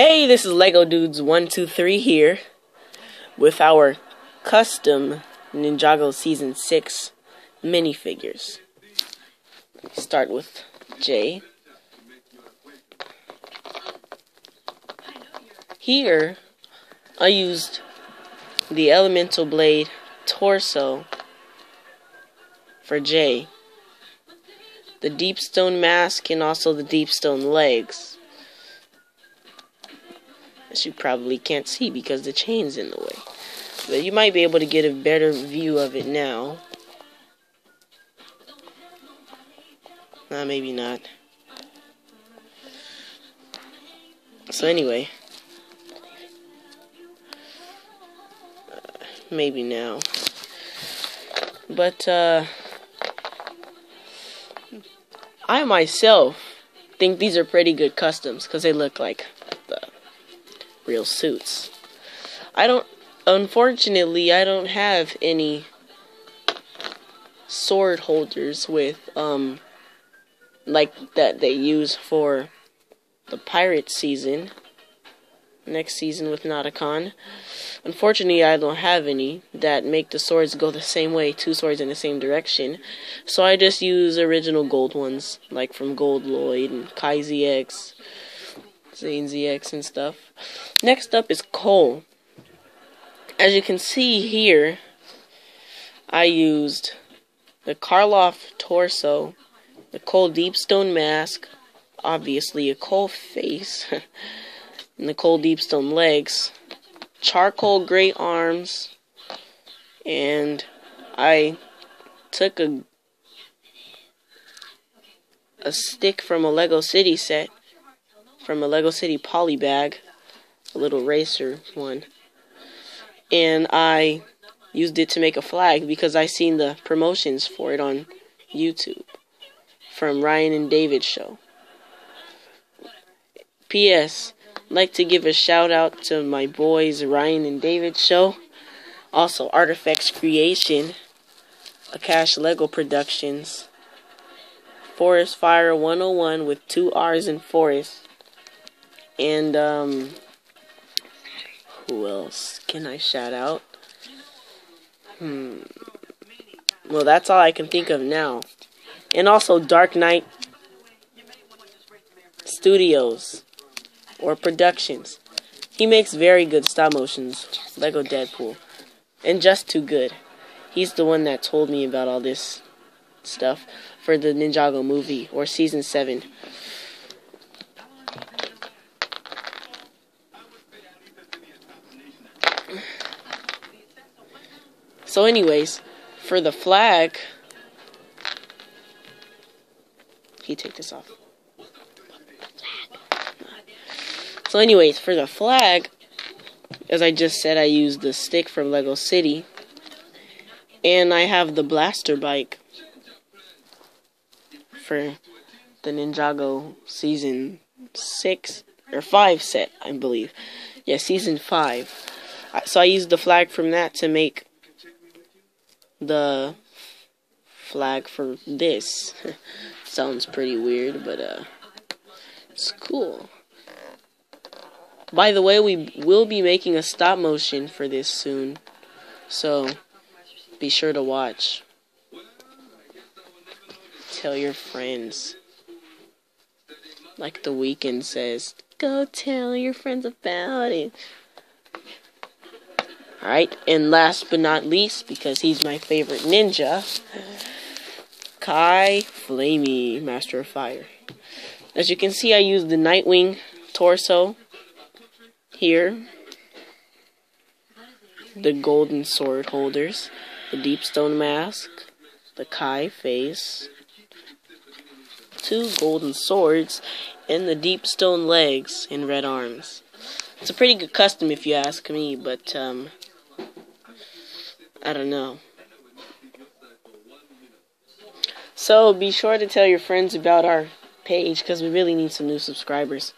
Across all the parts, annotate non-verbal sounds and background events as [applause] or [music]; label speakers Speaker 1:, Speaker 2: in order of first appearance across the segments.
Speaker 1: Hey, this is Lego Dudes 123 here with our custom Ninjago Season 6 minifigures. Start with Jay. Here, I used the Elemental Blade torso for Jay, the Deep Stone mask, and also the Deep Stone legs. As you probably can't see because the chain's in the way. But you might be able to get a better view of it now. Nah, maybe not. So anyway. Uh, maybe now. But, uh... I myself think these are pretty good customs because they look like real suits. I don't, unfortunately, I don't have any sword holders with, um, like that they use for the pirate season. Next season with Nauticon. Unfortunately, I don't have any that make the swords go the same way, two swords in the same direction. So I just use original gold ones, like from Gold Lloyd and Kai ZX. Zane ZX and stuff. Next up is Cole. As you can see here, I used the Karloff torso, the Cole Deepstone mask, obviously a Cole face, [laughs] and the Cole Deepstone legs, charcoal gray arms, and I took a a stick from a Lego City set from a Lego City poly bag, a little racer one. And I used it to make a flag because I seen the promotions for it on YouTube from Ryan and David show. P.S. like to give a shout out to my boys Ryan and David show. Also Artifacts Creation, Akash Lego Productions, Forest Fire 101 with two R's in Forest, and, um, who else can I shout out? Hmm. Well, that's all I can think of now. And also Dark Knight Studios or Productions. He makes very good stop motions, Lego Deadpool. And just too good. He's the one that told me about all this stuff for the Ninjago movie or season 7. So, anyways, for the flag, he take this off. So, anyways, for the flag, as I just said, I used the stick from Lego City, and I have the blaster bike for the Ninjago season six or five set, I believe. Yeah, season five. So I used the flag from that to make the flag for this. [laughs] Sounds pretty weird, but uh, it's cool. By the way, we will be making a stop motion for this soon, so be sure to watch. Tell your friends. Like the Weeknd says, go tell your friends about it. Alright, and last but not least, because he's my favorite ninja, Kai Flamey, Master of Fire. As you can see, I used the Nightwing torso here, the golden sword holders, the deep stone mask, the Kai face, two golden swords, and the deep stone legs and red arms. It's a pretty good custom if you ask me, but um, I don't know. So be sure to tell your friends about our page because we really need some new subscribers.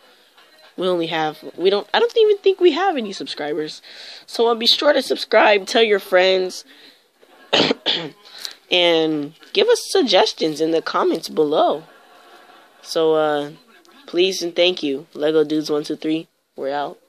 Speaker 1: We only have we don't I don't even think we have any subscribers. So be sure to subscribe, tell your friends [coughs] and give us suggestions in the comments below. So uh please and thank you. Lego Dudes 123 We're out.